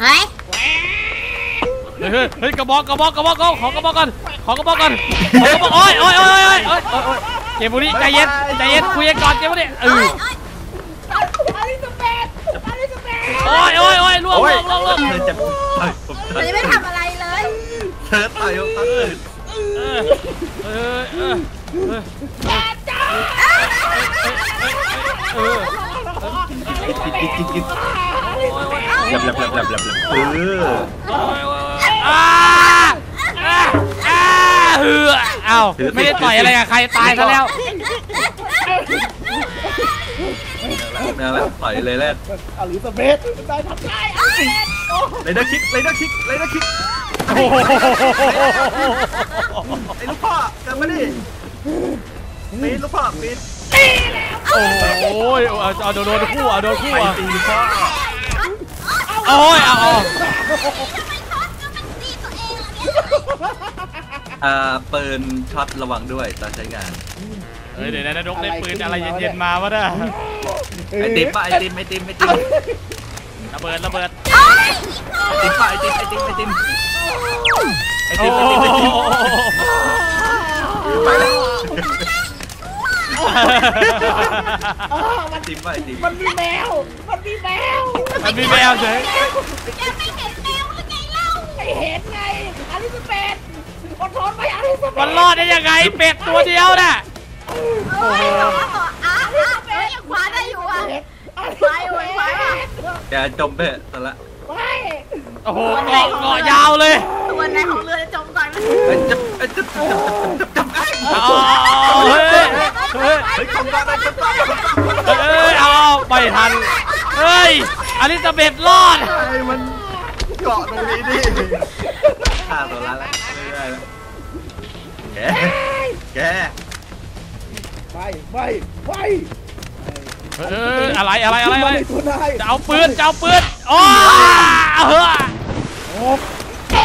เฮ้ยเฮ้ยเฮ้ยเฮ้ยกระบอกกระบอกกระบอกขอกระบอกก่อนขอกระบอกก่อนขอกระบอกโอ้ยโอ้ยโอ้ยโอ้ยโอ้ยโอ้ยโอ้ยเกมบุรีใจเย็นใจเย็นคุยกันก่อนเกมบุรีเอโอ้อยโอ้ยอลิซาเบธอลิซาเบธโอ้ยโอ้ยโอ้ยล่วงโอ้ยล่วงล่วงล่วงเธอจะต่อยผมเธมันอยังไม่ทำอะไรเลยเธอต่อยผมเธอเออเออเออเออจ้าเออกินกินกินกินแหลบแหลบแหลบแหลบแหลบเอออ้ยโอ้ยโอ้าเฮือเอ้าไม่ได้ต่อยอะไรกับใครตายซะแล้วแมวแล้วต่อยเลยแล้วอลิซาเบธได้ทำได้เบธโอ้เลยเดอร์คิกเลยเดอร์คิกเลยเดอร์คิกไอ้ลูกพ่อกลับมาดิปีนลูกพ่อปีนโอ้ยเอาโดนโดนคู่เอาโดนคู่อะตีลูกพ่อ โอ้ยเอาเอาตีตัวเองเหรอเนี่ยอ่าปืนช็อตระวังด้วยตอนใช้งาน เฮ้ยเดี๋ยวนะนกได้ปืนอะไรเย็นๆมาวะเนี่ยไอติมปะไอติมไอติมไอติมระเบิดระเบิดไอติมปะไอติมไอติมไอติมไอติมไอติมไอติมโหไปแล้ว อ้าวมันไอติมป่ะไอติมมันมีแมว มันมีแมวมันมีแมวเฉยแกไม่เห็นแมวหรือไงเล่าไม่เห็นไงอลิซาเบธอดทนไปอลิซาเบธมันรอดได้ยังไงเป็ดตัวเดียวน่ะโอ้ยอะอะเฮ้ยยังคว้าได้อยู่อะไปเว้ยไปเว้ยแกจมไปเถอะตอนละไปโอ้โหเกาะเกาะยาวเลย ตัวในของเรือจะจมก่อนไอ จับไอจับจับจับจับไอเอาเฮ้ยเฮ้ยเฮ้ยคำว่าอะไรคำว่าเฮ้ยเอาไม่ทันเฮ้ยอลิซาเบธรอดไอ้มันเกาะตรงนี้ดิฆ่าตัวละแล้วไม่ได้แล้วแกแกไปไปไปเอออะไรอะไรอะไรอะไรตัวนายจะเอาปืนจะเอาปืนโอ้เฮ้ยโอ้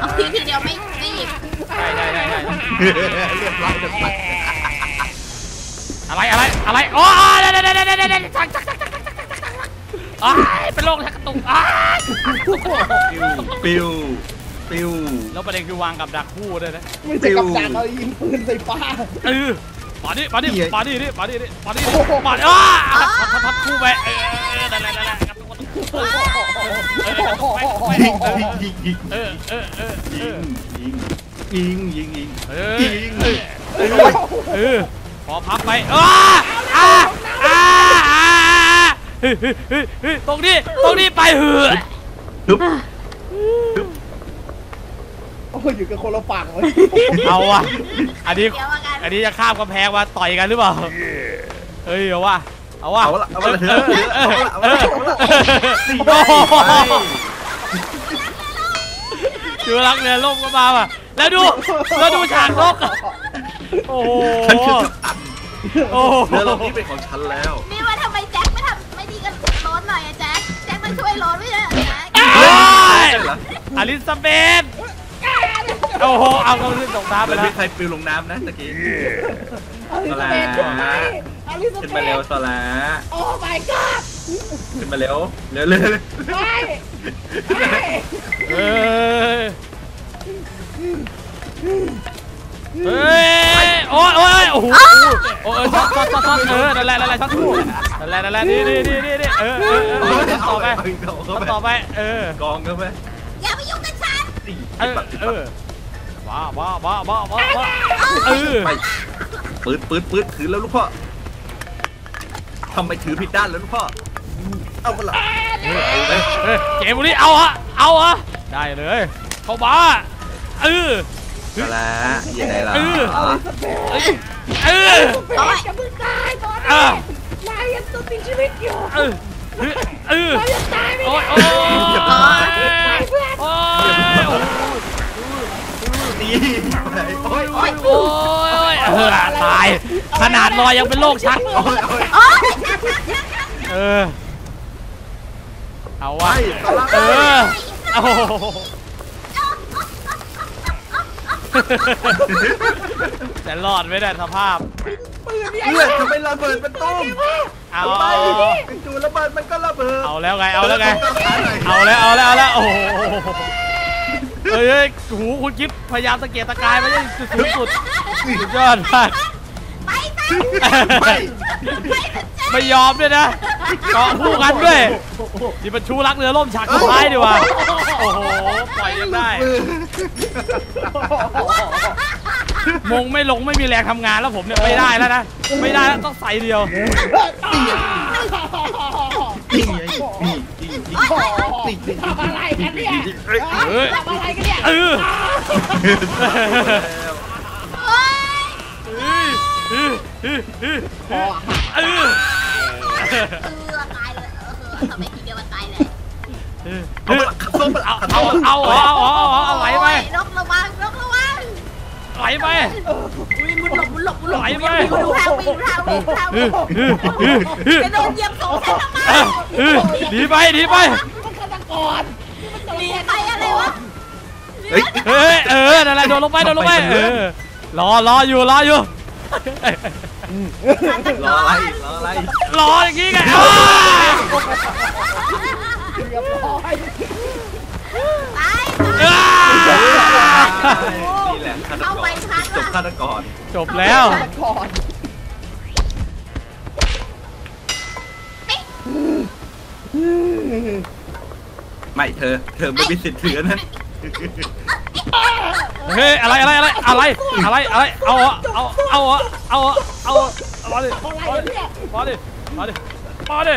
เอาคิวทีเดียวไม่ไม่หยิบได้ได้ได้ได้เรียบร้อยเลยอะไรอะไรอะไรโอ้เด้เด้เด้เด้เด้จักจักจักจักจักจักจักอ้ายเป็นโรคชักกระตุกอ้ายปิวปิวแล้วประเด็นคือวางกับดักคู่ด้วยนะไม่ใช่กับดักเอายิงปืนใส่ป้าเออ มาดิมาดิมาดิดิมาดิดิมาดิดิมาดิอ้าพับพับคู่ไปเออนั่นแหละนั่นแหละกระตุกกระตุกเออเออกระตุกไปไปยิงยิงยิงเออเออเออเอยิองยิงยิงยิงยิงเออเออเออพอพับไปอ้าอ้าอ้าอ้าเฮ้ยเฮ้ยเฮ้ยเฮ้ยตรงนี้ตรงนี้ไปเหือฮึบ โอ้ยอยู่กันคนละฝั่งเลยเอาวะอันนี้ เดี๋ยวว่ากันอันนี้จะข้ามกำแพงมาต่อยกันหรือเปล่า เฮ้ยเอาวะเอาวะเอาละเอาละเถอะเอาละเอาละเอาละโอ้โหดูรักเรือล่มก็มาว่ะ แล้วดู แล้วดูฉากนกโอ้โหฉันคือกัปตันโอ้โหเรือลำนี้เป็นของฉันแล้ว นี่ว่าทำไมแจ็คไม่ทำไม่ดีกับโรสหน่อยอะแจ็ค แจ็คมาช่วยโรสไม่ใช่เหรอแจ็คเฮ้ยใช่เหรออลิซาเบธ โอ้โห เอาเขาขึ้นตกน้ำไปมันแล้มีวใครปิวลงน้ำนะตะกี้อลิซาเบธขึ้นไปอลิซาขึ้นเบมาเร็วธโซลาโอ้ my god ขึ้นมาเร็วเร็วเร็วไปไปเฮ้ย เฮ้ย โอ้ยโอ้ยโอ้โหโอ้ยช็อตช็อตช็อตช็อตเออ นั่นแหละ นั่นแหละช็อตนั่นแหละ นั่นแหละ นี่นี่นี่นี่เออเออเออช็อตต่อไปช็อตต่อไป เออ กองเข้าไปอย่ามายุ่งกับฉัน เออ เออ ว้าว้าว้าว้าว้าว้าเออไปปืนปืนปืนถือแล้วลูกพ่อทำไมถือผิดด้านแล้วลูกพ่อ เอาไปละเฮ้ยเกมบุรีเอาฮะเอาฮะได้เลย เข้ามาเออโซลายังไงล่ะเอออลิซาเบธเออเออโอ้ยจะมึงตายตอนเอนี้อนายยังต้องมีชีวิตอยู่เออเออนายยังตายไม่โอ้ยได้โอ้ยไปเพื่อนโอ้ย โอ้ยโอ้ยโอ้ยเออตาย ขนาดลอยยังเป็นโรคชัก โอ้ยโอ้ยเออ เอาไวะ เออโอ้โหจะรอดไมเนี่ยสภาพ เลือดทำไมระเบิดมันตุ้มเอาไปจู่ระเบิดมันก็ระเบิด เอาแล้วไง เอาแล้วไง เอาแล้ว เอาแล้วเอาแล้ว โอ้โห เฮ้ยเฮ้ยหูคุณกิฟพยายามตะเกียกตะกายมาได้จุดสุดสุดยอดมากไปไปไม่ไปไม่ยอมด้วยนะเกาะคู่กันด้วยนี่มันชูรักเรือล่มฉากสุดท้ายดีกว่าโอ้โหปล่อยยังได้มงไม่ลงไม่มีแรงทำงานแล้วผมเนี่ยไม่ได้แล้วนะไม่ได้แล้วต้องใส่เดียว ทำอะไรกันเนี่ยเฮ้ยทำอะไรกันเนี่ยเออโอ๊ยเออเออเออเออคอหักเออเออตายเลยเออทำไมทีเดียวมันตายเลยเอามาส้มเอาเอาเอาเอาเอาเอาเอาไหลไปโอ้ยนกระวังนกระวังไหลไปอุ้ยมุดหลบมุดหลบมุดหลบไหลไปมุดดูทางวิ่งทางวิ่งทางเอวิ่องเออเออเออจะโดนเหยียบสองฉันทำไมเออเออหนีไปหนีไปมันฆาต กรนี่มันจหนีระเข้ไปอะไรวะเฮ้ยเฮ้ยเออนั่นแหละโดนลงไปโดนลงไปเออรอรออยู่รออยู่รออะไรรออะไรรออย่างงี้ไงอ้าเรียบร้อยตายอ้านี่แหละฆาตกรจบฆาตกรจบแล้วฆาตกร ไม่เธอ เธอไม่มีสิทธิ์ถือนั้นเฮ้ยอะไรอะไรอะไรอะไรอะไรอะไรเอาอะเอาเอาอะเอาอะเอาอะมาดิอะไรกันเนี่ยมาดิมาดิมาดิ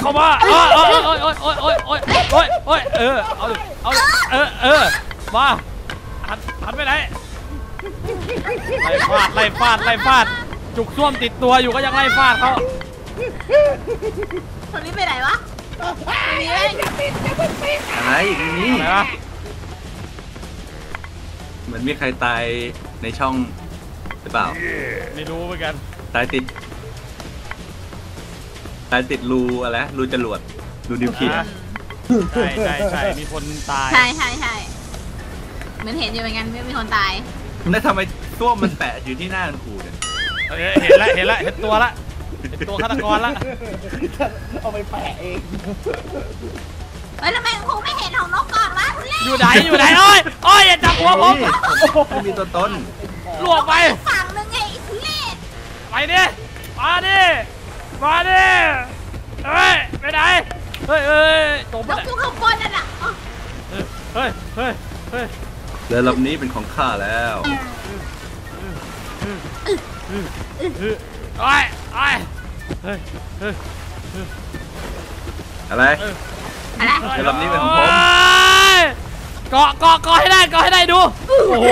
เข้ามาโอ้ยโอ้ยโอ้ยโอ้ยโอ้ยโอ้ยโอ้ยโอ้ยเออเอาดิเอาดิเออเออมาหันหันไปไหนไล่ฟาดไล่ฟาดไล่ฟาดจุกซ่วมติดตัวอยู่ก็ยังไล่ฟาดเขาคนนี้ไปไหนวะมี อะไรอย่าปิดอย่าเพิ่งปิดอะไรนี่อะไรวะเหมือนมีใครตายในช่องหรือเปล่า ไม่รู้เหมือนกัน ตายติด ตายติดรูอะไรรูจรวดรูนิวเคลียร์ ใช่ใช่ใช่มีคนตาย ใช่ใช่ใช่เหมือนเห็นอยู่เหมือนกันไม่มีคนตาย แล้วทำไมส้วมมันแปะอยู่ที่หน้าคุณครูเนี่ยเออเห็นละเห็นละเห็นตัวละ เห็นตัวฆาตกรละเอาไปแปะเองเฮ้ยทำไมครูไม่เห็นของนกก่อนวะคุณเล่อยู่ไหนอยู่ไหนโอ้ยโอ้ยอย่าจับหัวผมนี่ไม่มีตัวตนลวกไปฝั่งนึงไงไอ้ทุเล่ไปดิมาดิมาดิเฮ้ยไปไหนเฮ้ยเฮ้ยจมนไปกไหนอยู่ข้างบนนั่นน่ะอ๋อเฮ้ยเฮ้ยเฮ้ยเรือลำนี้เป็นของข้าแล้วเฮ้ยโอ้ยโอ้ย เฮ้ยเฮ้ยอะไรอะไรเรือลำนี้เป็นของผมโอ้ยเกาะเกาะเกาะให้ได้เกาะให้ได้ดู โอ้โห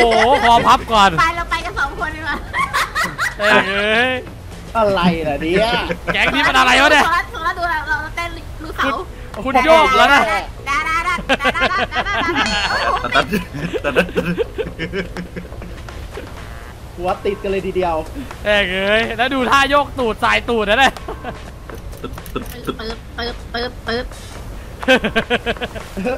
คอพับก่อนไปเราไปกันสองคนดีกว่าเอ้ยเอ้ยอะไรล่ะเนี่ยแก๊งนี้มันอะไรวะเนี่ยโซล่าโซล่าดูเราเราเต้นรูดเสาคุณโยกแล้วนะดาดาดาดาดาดาดาดา หัวติดกันเลยทีเดียวเอ้ยเอ้ยแล้วดูท่าโยกตูดส่ายตูดนะเนี่ยตึ๊ดตึ๊ดตึ๊ตึ๊ดดตึ๊ดตึ๊ดตึ๊ด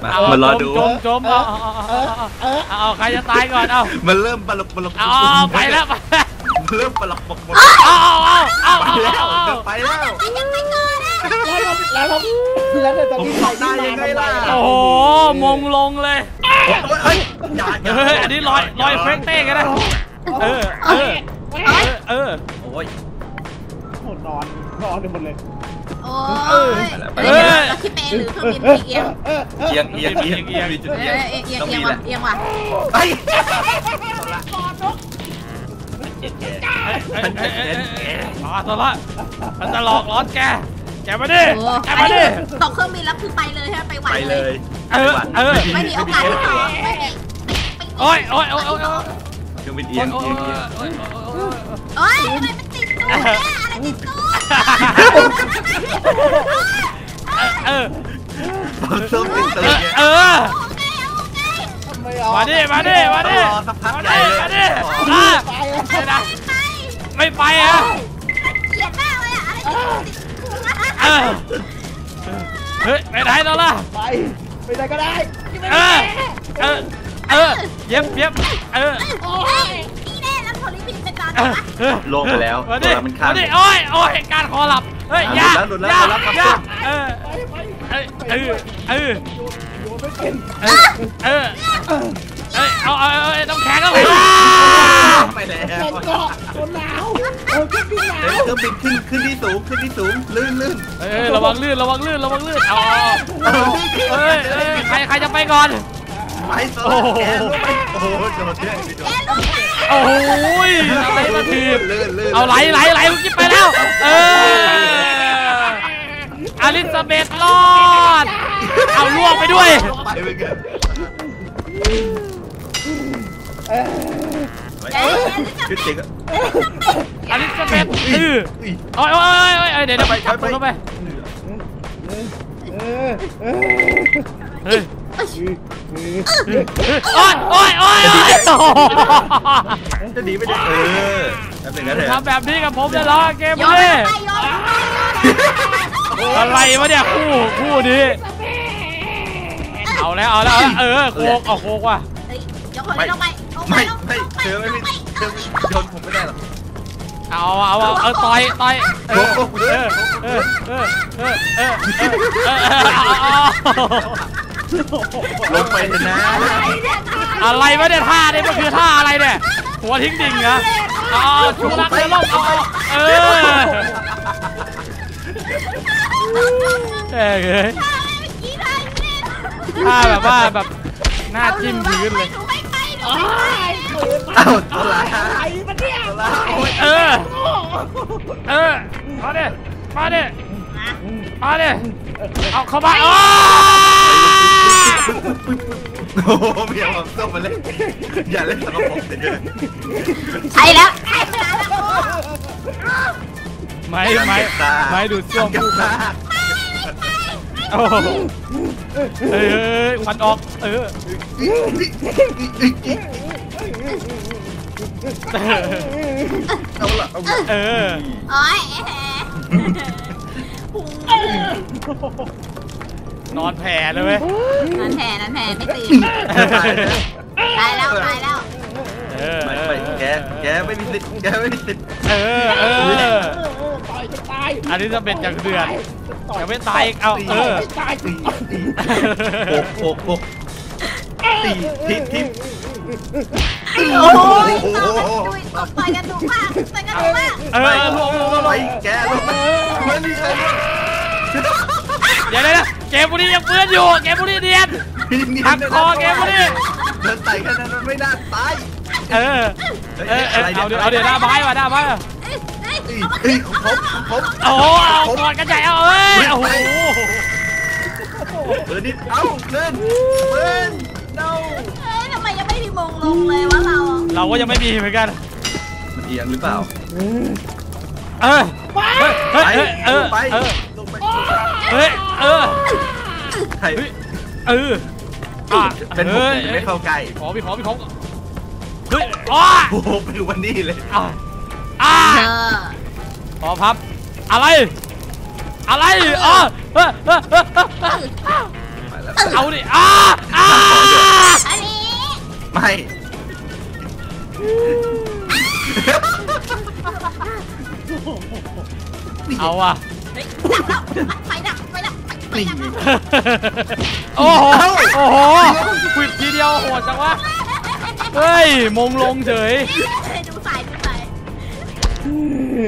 มาเอามารอดู จมจมเอาเอาเอาเอาเอาเอาเอาใครจะตายก่อนเอามันเริ่มปลกปลกเอาเอาเอาไปแล้วไปแล้วมันเริ่มปลกปลกปลกเอาเอาเอาเอาไปเอาแล้วเอาเอาไปแล้วไปยังไม่ก่อนอะแล้วเราแล้วเราแล้วเราจะผมมีบอกได้ยังไงล่ะ โอ้โหมงลงเลยเฮ้ยอย่าอย่าเฮ้ยอันนี้ลอยลอยเฟรกเต้กันนะ เออ เออ เออ เออ โอ้ยโหนอนนอนกันหมดเลยโอ้ยเฮ้ยเราคิดเองหรือเครื่องบินเอียงเออเออเอียงเอียงเอียงเอียงมีจุดเอเอียงอเอียงเอียงต้องเอียมีงแหว่ะละเอียงว่ะเฮ้ยอ๋อตัวละมันจะหลอกล้อนแกแกมาดิโอ้แกมาดิตกเครื่องบินแล้วคือไปเลยใช่ไหมไปไหวไปเลเลยยเออเออไม่มีโอกาสที่สองไม่มีโอ้ยโอ้ยโอ้ยโอ้ยโอ้ย เครื่องบินเอียงเอียงเอียงโอ้ยโอ้ยโอ้ยโอ้ยทำไมมันติดตัวเนี่ยอะไรติดตัวเออเครื่องบินเอเอีอยงเออโอเคโอเคทำไมมาดิมาดิมาดิรอสักพักมาใหญ่ดิเลยมาดิอะไม่ได้ไม่ไปอะเกลียดมากเลยอะอะไรที่ติดพุงอะเออเฮ้ยไปไหนแล้วล่ะไปไปไหนก็ได้ที่ไม่เอได้อเออ เออเย็บเย็บเออโอ้ยนี่แน่แล้วโทรลิปินเป็นตอนเอนี้อเออลงไปแล้วมาดิตัวมันข้าม มาดิโอ้ยโอ้ยการคอหลับเฮ้ยอยาหลุดแล้วอยาหลุดแล้วอยาครับ เออไปไปเออเออเออโยนไม่เป็นเออเออเอ้ยเอาเอาเอาเอาต้องแข็งต้องแข็งไปแล้วโดนเกาะโดนหนาวโดนเครื่องบินหนาเฮ้ยวเครื่องบินขึ้นขึ้นที่สูงขึ้นที่สูงลื่นลื่นเอ้ยระวังลื่นระวังลื่นระวังลื่นเอาเอาเอาเอ้ยเอ้ยใครใครจะไปก่อน ไปโซโอ้โหแกลงไปโอ้โหโดดเรื่องโดดแกลูกโอ้โหอะไรมาทีบลื่นลื่นเอาไหลไหลไหลคุณกิ๊บไปแล้ว เอออลิซาเบธรอด เอาล่วงไปด้วย ไปเหมือนกันเออไปขึ้นจริงอะอลิซาเบธเออโอ้ยโอ้ยโอ้ยโอ้ยเดี๋ยวเดี๋ยวไปจับผมลงไปเออเออเฮ้ย โอ๊ยโอ๊ยโอ๊ยโอ๊ยจะดีไม่ได้เออทำแบบนี้กับผมจะรอเกมนี้อะไรวะเนี่ยคู่คู่นี้เอาแล้วเอาแล้วเออโคกเอาโคกว่ะไม่ไม่ไม่เธอไม่มีเธอโดนผมไม่ได้หรอกเอาเอาเอาต่อยต่อยเออเออเออเออเออเออ ลงไปเถอะนะอะไรวะเนี่ยท่าเนี่ยมันคือท่าอะไรเนี่ยหัวทิ้งดิ่งเหรอเอาชูรักเรือล่มเอาเออเอ้ยกี่ได้เนี่ยท่าแบบว่าแบบหน้าจิ้มพื้นเลยหนูไม่ไปหนูโอ้ไม่ไปยปืนเอ้าตัวร้ายไอ้มันเนี่ยตัวร้ายโอ้ยเออ เออ มาเดิมาเดิมาเดิ เอาเข้ามาอ้าโอ้โหเมียผมส่งมาเล่นอย่าเล่นสกปรกเถอะใช่แล้วไม่ไม่ไม่ดูดซ่วมกับตาโอ้โหเอ้ยควันออก เออเอาละเอาละเออโอ้ย นอนแผ่เลยเว้ยนั่นแผลนั่นแผลไม่ตื่นตายแล้วตายแล้วตายแล้วเออไม่ไม่แกแกไม่มีสิทธิ์แกไม่มีสิทธิ์เออเออเออต่อยจะตายอันนี้จะเป็นอย่างเดือดยังไม่ตายอีกเอาเออตายตีตีโปกโปกโปกตีทิมทิมโอ้ยต่อยต่อยกันดุมากต่อยกันดุมากเออลงลงลงไปแกลงไปไม่มีใครลง เดี๋ยวเดี๋ยวเกมบุรียังเปื้อนอยู่ เกมบุรีเดียนหักคอแกมาดิเดินไต่ขนาดนั้นไม่น่าตายเออเออเอาเดี๋ยวเอาเดี๋ยวหน้าไม้มาหน้าไม้มาเอ้ยเอ้ยเฮ้ยผมผมโอ้โหเอากอดกันใหญ่เอาเอ้ยโอ้โหเออนี่เอ้าเดินเดิน no เอ้ยทำไมยังไม่มีมงลงเลยวะเรา เราก็ยังไม่มีเหมือนกัน มันเอียงหรือเปล่า เออเฮ้ยเฮ้ยเออไป เออลงไป เฮ้ยเออใครเฮ้ยเอออะเป็นผมฮ้ยผมไม่เข้าใกล้ขอพี่ขอพี่ขอเฮ้ยอ้าโอ้โหไปดูวันนี้เลยอะอ่าเออขอพับ อะไร อะไรอ๋อเออเออเออเออไปแล้วเอาดิอ่าอ่าอันนี้ไม่เอาว่ะ เฮ้ยดับแล้วไฟดับไฟดับไฟดับโอ้โห โอ้โห kick ทีเดียวโหดจังวะ เฮ้ย มงลงเฉยดูสายดูสาย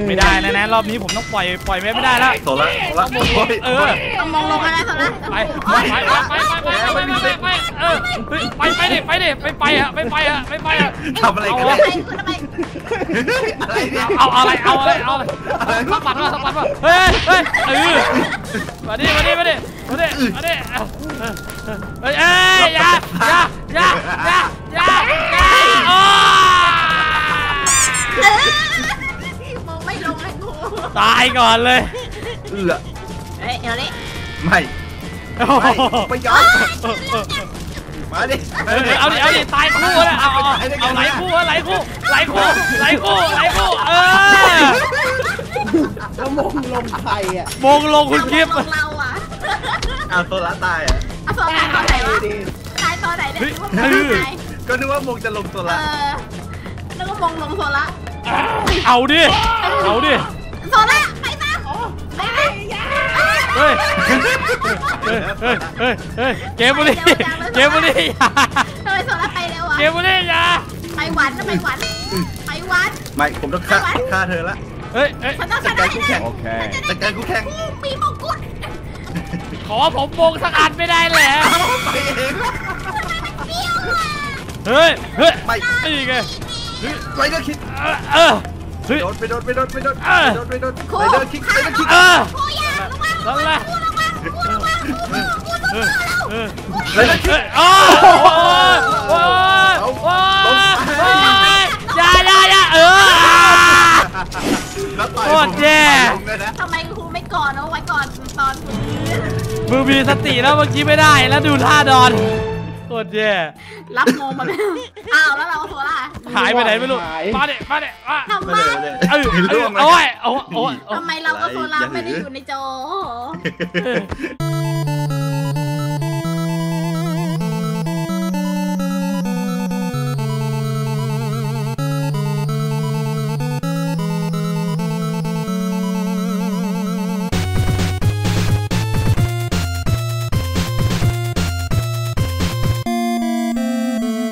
ไม่ได้แล้วนะรอบนี้ผมต้องปล่อยปล่อยไม่ได้แล้วโซล่าโซล่าเออต้องมงลงอะไรสักนะไปไปไปไปไปไปไปเออไปไปดิไปดิไปไปอะไปไปอะไปไปอะทำอะไรกันเอาอะไรเอาอะไรเอาอะไรสปัดมาสปัดมาเฮ้ยเฮ้ยเออมาดิมาดิมาดิมาดิมาดิเฮ้ยเอ้ยอย่าอย่าอยาย่า ตายก่อนเลยเอือเฮ้ยเดี๋ยวนี้ไม่โอ้ไม่โหไม่ยอมมาดิเออเอาดิเอาดิตายคู่แล้วเอาเอาเอาไหลคู่ไหลคู่ไหลคู่ไหลคู่ไหลคู่เออแล้วมงลงใครอะมงลงคุณกิฟต์ของเราอะเอาโซล่าตายอะเอาโซนตายตอนไหนวะดีตายตอนไหนเนี่ยคิดว่ามันตายก็นึกว่ามงจะลงโซเอล่าอแล้วก็มองลงโซล่าเอาดิเอาดิ โซล่าไปซะไปซะเฮ้ย เฮ้ย เฮ้ย เฮ้ย เฮ้ย เกมบุรีเกมบุรีอย่าทำไมโซล่าไปเร็วอะเกมบุรีอย่าไปหวันนะไปหวันไปหวันไม่ผมต้องฆ่าฆ่าเธอละเฮ้ยเฮ้ยฉันต้องชนะให้ได้โอเคจัดการคู่แข่งกูมีมงกุฎขอผมมงสักอันไม่ได้แหละไปเองเปี้ยวอะเฮ้ย เฮ้ยไปนี่ไง ไปเดอร์คิกเออเออ ฮ้ยโดนไปโดนไปโดนไปโดนเออไปโดนไปโดนไปเดอร์คิกไปเดอร์คิกเออโอ้ยระวังนั่นแหละระวังระวังกูต้องเออเออไปเดอร์คิเฮ้กยโอ้ยโอ้ยโอ้ยโอ้ยอย่าอย่าอย่าเออแล้วต่อยโคตรแย่ลงเลยนะทำไมครูไม่ก่อนเอาไว้ก่อนตอนฟื้นมือมีสติแล้วเมื่อกี้ไม่ได้แล้วดูท่าดอน โคตรแย่รับโมมาเลยอ้าวแล้วเราโซล่าหายไปไหนไม่รู้มาเด็มาเด็มาทำไมมาเลยเออเอล่วองเลยโอ้ยโอ้ยโอ้ยทำไมเราก็โซล่าไม่ได้อยู่ในจอ